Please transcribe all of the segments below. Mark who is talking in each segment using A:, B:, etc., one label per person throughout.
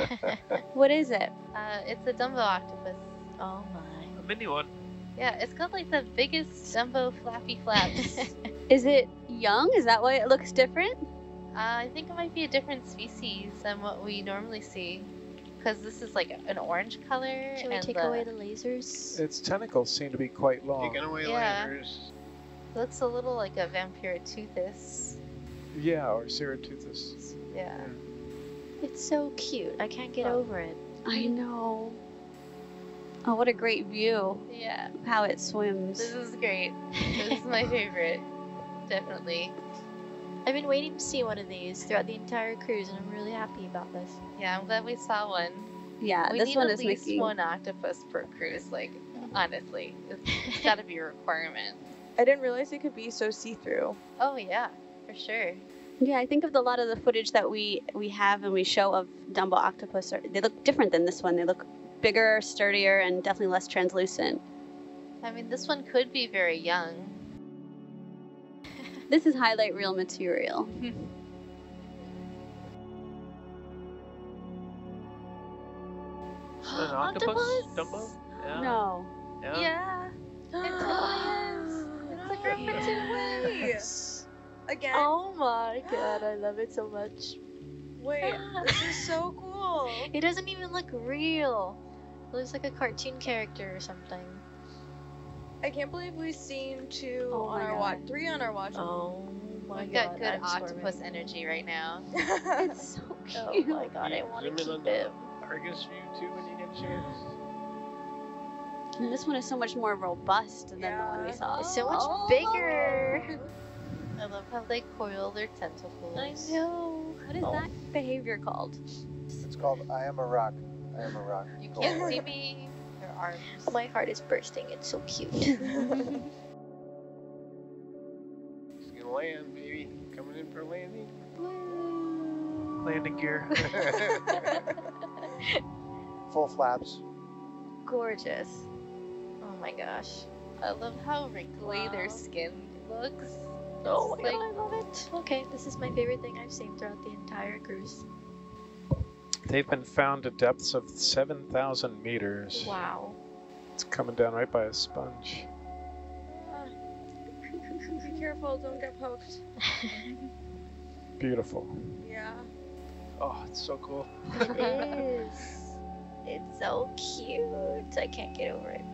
A: What is it?
B: Uh, it's a Dumbo octopus.
A: Oh my.
C: A mini one.
B: Yeah, it's got like the biggest Dumbo flappy flaps. uh,
A: Is it young? Is that why it looks different?
B: I think it might be a different species than what we normally see. Because this is like an orange color.
D: Can we
B: and
D: take
B: the-
D: away the lasers?
E: Its tentacles seem to be quite long.
C: Taking away
B: Yeah.
C: lasers.
B: It looks a little like a Vampyroteuthis.
E: Yeah, or Cirroteuthis.
B: Yeah.
D: It's so cute. I can't get
B: Oh.
D: over it.
A: I mm. know. Oh, what a great view.
B: Yeah.
A: How it swims.
B: This is great. This is my favorite. Definitely.
D: I've been waiting to see one of these throughout the entire cruise, and I'm really happy about this.
B: Yeah, I'm glad we saw one.
A: Yeah,
B: we
A: this
B: need
A: one
B: at least one octopus per cruise. Like, mm. honestly, it's, it's got to be a requirement.
F: I didn't realize it could be so see-through.
B: Oh yeah, for sure.
A: Yeah, I think of the lot of the footage that we we have and we show of Dumbo octopus. Are, they look different than this one. They look bigger, sturdier, and definitely less translucent.
B: I mean, this one could be very young.
A: This is highlight reel material.
C: An octopus? Dumbo? Yeah.
A: No.
F: Again.
D: Oh my god, I love it so much.
F: Wait, this is so cool.
D: It doesn't even look real. It looks like a cartoon character or something.
F: I can't believe we've seen two
A: Oh
F: on
A: my
F: our watch, three on our watch.
D: Oh my
B: we
D: god.
B: got good
D: I'm
B: octopus
D: squirming.
B: energy right now.
A: It's so
D: oh
A: cute.
D: Oh my god, I want to
C: Zoom in on
D: keep it.
C: Argus view too when you get a chance.
A: And this one is so much more robust than the one we saw.
D: It's so oh. much
A: Oh.
D: bigger.
B: I love how they coil their tentacles.
D: I know.
A: What is
D: Oh.
A: that behavior called?
G: It's called I Am a Rock. I Am a Rock.
B: You
G: Cool.
B: can't see me. Your arms.
D: My heart is bursting. It's so cute.
C: It's gonna land, baby. Coming in for landing.
E: Landing gear.
G: Full flaps.
D: Gorgeous. Oh my gosh.
B: I love how wrinkly their skin looks.
D: Oh
B: It's like-
D: god, I love it. Okay, this is my favorite thing I've seen throughout the entire cruise.
E: They've been found at depths of 7,000 meters.
D: Wow.
E: It's coming down right by a sponge.
F: Be careful, don't get poked.
E: Beautiful.
F: Yeah.
E: Oh, it's so cool.
D: It is. It's so cute. I can't get over it.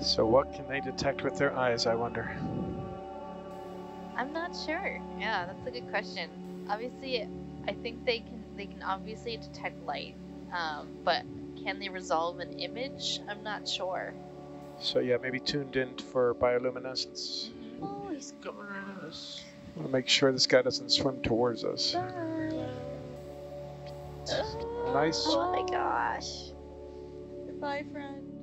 E: So what can they detect with their eyes, I wonder?
B: I'm not sure. Yeah, that's a good question. Obviously, I think they can they can obviously detect light, um, but can they resolve an image? I'm not sure.
E: So yeah, maybe tuned in for bioluminescence.
C: Oh, he's coming at us.
E: We'll make sure this guy doesn't swim towards us. Nice.
D: Oh my gosh.
F: Goodbye, friend.